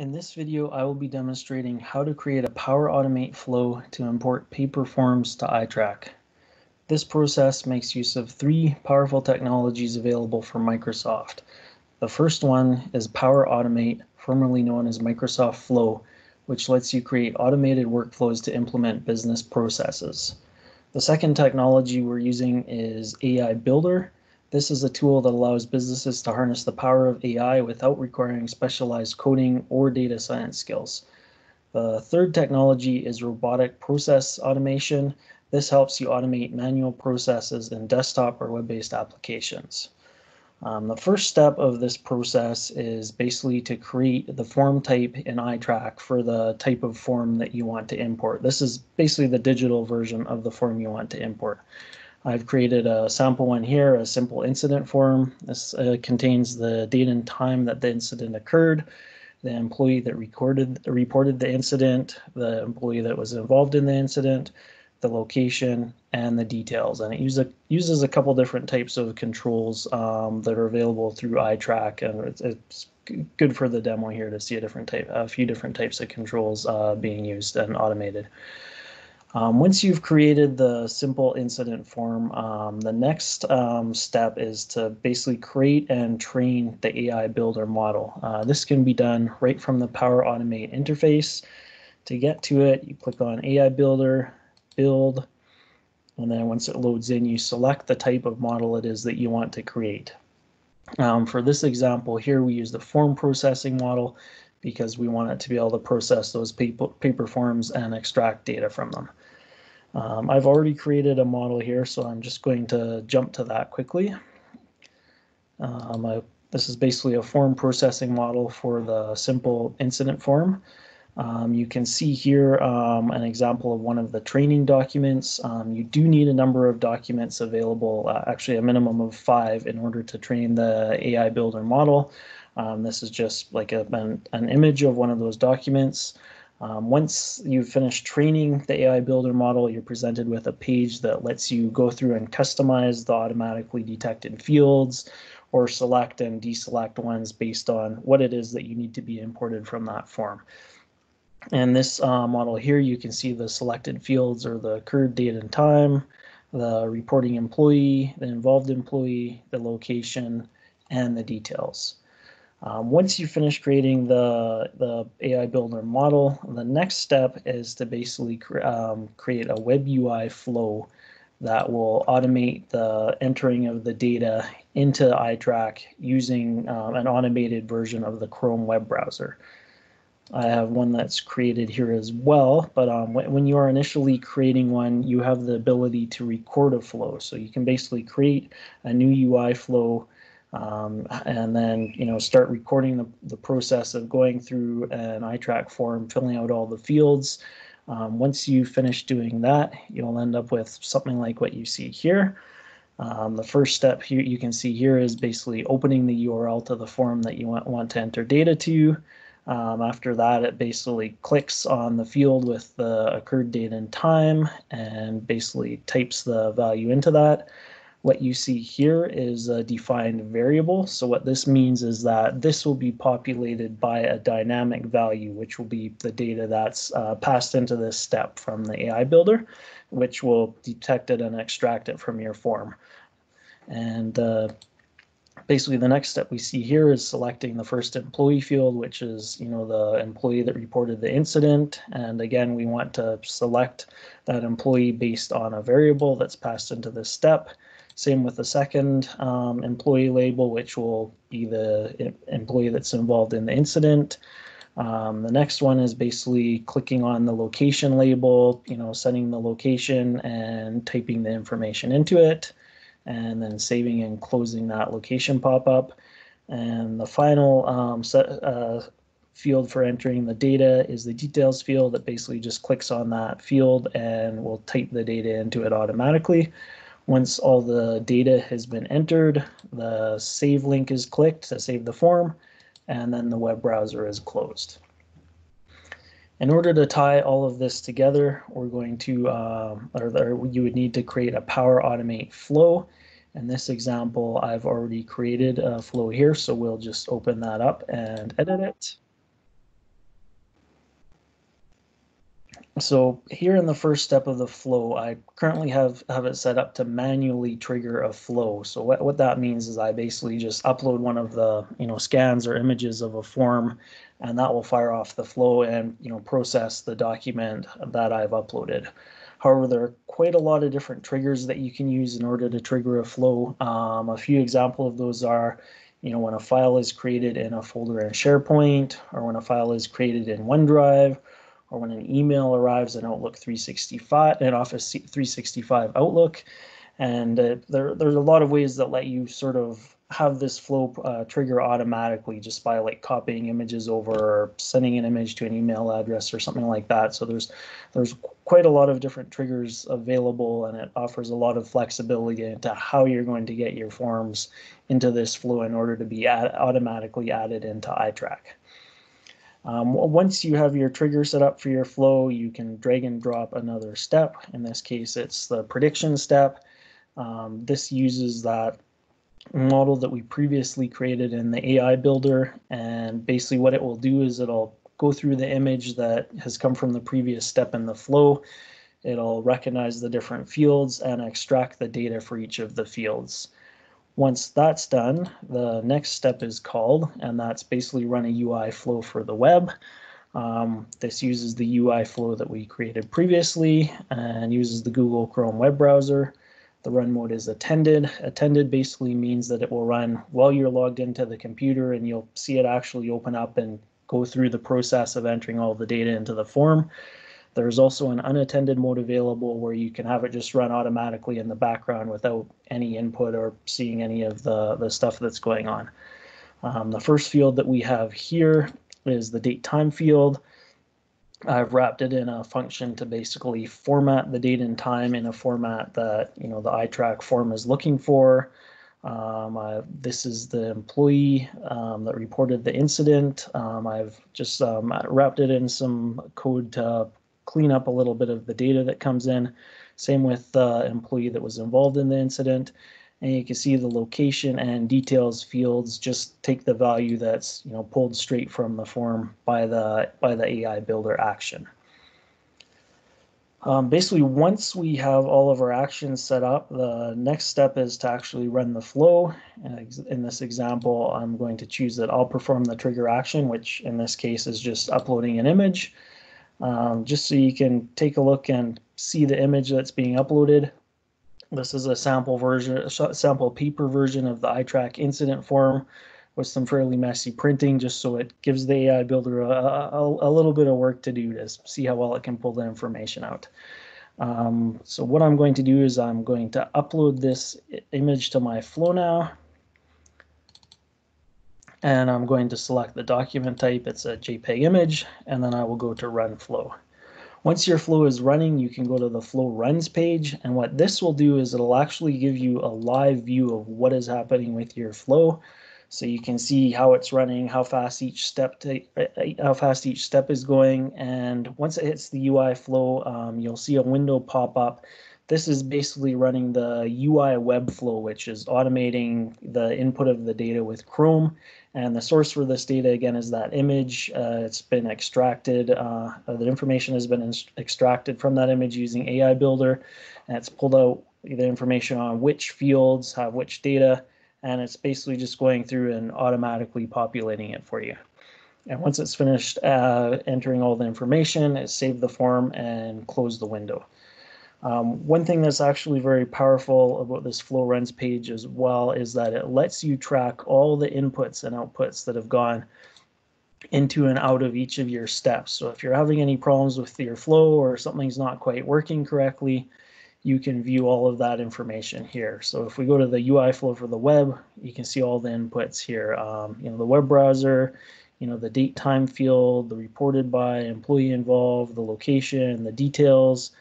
In this video, I will be demonstrating how to create a Power Automate flow to import paper forms to ITRAK. This process makes use of three powerful technologies available from Microsoft. The first one is Power Automate, formerly known as Microsoft Flow, which lets you create automated workflows to implement business processes. The second technology we're using is AI Builder, this is a tool that allows businesses to harness the power of AI without requiring specialized coding or data science skills. The third technology is robotic process automation. This helps you automate manual processes in desktop or web-based applications. Um, the first step of this process is basically to create the form type in ITRAK for the type of form that you want to import. This is basically the digital version of the form you want to import. I've created a sample one here, a simple incident form. This uh, contains the date and time that the incident occurred, the employee that recorded reported the incident, the employee that was involved in the incident, the location, and the details. And it use a, uses a couple different types of controls um, that are available through ITRAK, and it's, it's, good for the demo here to see a different type, a few different types of controls uh, being used and automated. Um, once you've created the simple incident form, um, the next um, step is to basically create and train the AI builder model. Uh, this can be done right from the Power Automate interface. To get to it, you click on AI Builder, Build, and then once it loads in, you select the type of model it is that you want to create. Um, for this example here, we use the form processing model because we want it to be able to process those paper, paper forms and extract data from them. Um, I've already created a model here, so I'm just going to jump to that quickly. Um, I, this is basically a form processing model for the simple incident form. Um, you can see here um, an example of one of the training documents. Um, you do need a number of documents available, uh, actually a minimum of five in order to train the AI builder model. Um, this is just like a, an, an, image of one of those documents. Um, once you've finished training the AI builder model, you're presented with a page that lets you go through and customize the automatically detected fields or select and deselect ones based on what it is that you need to be imported from that form. And this uh, model here, you can see the selected fields or the occurred date and time, the reporting employee, the involved employee, the location, and the details. Um, once you finish creating the, the AI Builder model, the next step is to basically cre um, create a web UI flow that will automate the entering of the data into ITRAK using um, an automated version of the Chrome web browser. I have one that's created here as well, but um, when you are initially creating one, you have the ability to record a flow. So you can basically create a new UI flow um, and then you know start recording the, the process of going through an ITRAK form, filling out all the fields. Um, once you finish doing that, you'll end up with something like what you see here. Um, the first step here you can see here is basically opening the URL to the form that you want, want to enter data to. Um, after that, it basically clicks on the field with the occurred date and time and basically types the value into that. What you see here is a defined variable. So what this means is that this will be populated by a dynamic value, which will be the data that's uh, passed into this step from the AI builder, which will detect it and extract it from your form. And uh, basically the next step we see here is selecting the first employee field, which is you know the employee that reported the incident. And again, we want to select that employee based on a variable that's passed into this step. Same with the second um, employee label, which will be the employee that's involved in the incident. Um, the next one is basically clicking on the location label, you know, setting the location and typing the information into it, and then saving and closing that location pop-up. And the final um, set, uh, field for entering the data is the details field that basically just clicks on that field and will type the data into it automatically. Once all the data has been entered, the save link is clicked to save the form, and then the web browser is closed. In order to tie all of this together, we're going to, um, or, or you would need to create a Power Automate flow. In this example, I've already created a flow here, so we'll just open that up and edit it. So here in the first step of the flow, I currently have, have it set up to manually trigger a flow. So what, what that means is I basically just upload one of the you know scans or images of a form and that will fire off the flow and you know process the document that I've uploaded. However, there are quite a lot of different triggers that you can use in order to trigger a flow. Um, a few examples of those are you know, when a file is created in a folder in SharePoint, or when a file is created in OneDrive, or when an email arrives in Outlook 365 in Office 365 Outlook. And uh, there, there's a lot of ways that let you sort of have this flow uh, trigger automatically just by like copying images over or sending an image to an email address or something like that. So there's there's quite a lot of different triggers available and it offers a lot of flexibility into how you're going to get your forms into this flow in order to be add, automatically added into ITRAK. Um, once you have your trigger set up for your flow, you can drag and drop another step. In this case, it's the prediction step. Um, this uses that model that we previously created in the AI builder. And basically what it will do is it'll go through the image that has come from the previous step in the flow. It'll recognize the different fields and extract the data for each of the fields. Once that's done, the next step is called, and that's basically run a UI flow for the web. Um, this uses the UI flow that we created previously and uses the Google Chrome web browser. The run mode is attended. Attended basically means that it will run while you're logged into the computer and you'll see it actually open up and go through the process of entering all the data into the form. There's also an unattended mode available where you can have it just run automatically in the background without any input or seeing any of the, the stuff that's going on. Um, the first field that we have here is the date time field. I've wrapped it in a function to basically format the date and time in a format that you know the ITRAK form is looking for. Um, I, this is the employee um, that reported the incident. Um, I've just um, wrapped it in some code to clean up a little bit of the data that comes in. Same with the employee that was involved in the incident. And you can see the location and details fields just take the value that's you know pulled straight from the form by the by the AI builder action. Um, basically, once we have all of our actions set up, the next step is to actually run the flow. In this example, I'm going to choose that I'll perform the trigger action, which in this case is just uploading an image um, just so you can take a look and see the image that's being uploaded. This is a sample version, a sample paper version of the ITRAK incident form with some fairly messy printing, just so it gives the AI builder a, a, a little bit of work to do to see how well it can pull the information out. Um, so what I'm going to do is I'm going to upload this image to my flow now and I'm going to select the document type. It's a JPEG image, and then I will go to run flow. Once your flow is running, you can go to the flow runs page. And what this will do is it'll actually give you a live view of what is happening with your flow. So you can see how it's running, how fast each step to, how fast each step is going. And once it hits the UI flow, um, you'll see a window pop up this is basically running the UI web flow, which is automating the input of the data with Chrome. And the source for this data, again, is that image. Uh, it's been extracted. Uh, the information has been extracted from that image using AI Builder. And it's pulled out the information on which fields have which data. And it's basically just going through and automatically populating it for you. And once it's finished uh, entering all the information, it saved the form and closed the window. Um, one thing that's actually very powerful about this flow runs page as well is that it lets you track all the inputs and outputs that have gone into and out of each of your steps. So if you're having any problems with your flow or something's not quite working correctly, you can view all of that information here. So if we go to the UI flow for the web, you can see all the inputs here. Um, you know, the web browser, you know, the date time field, the reported by employee involved, the location, the details,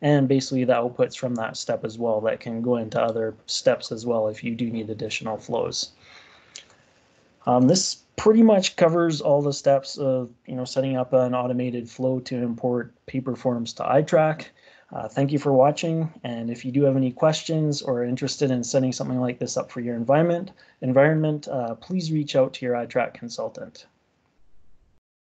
and basically the outputs from that step as well that can go into other steps as well if you do need additional flows. Um, this pretty much covers all the steps of you know setting up an automated flow to import paper forms to ITRAK. Uh, thank you for watching, and if you do have any questions or are interested in setting something like this up for your environment, environment, uh, please reach out to your ITRAK consultant.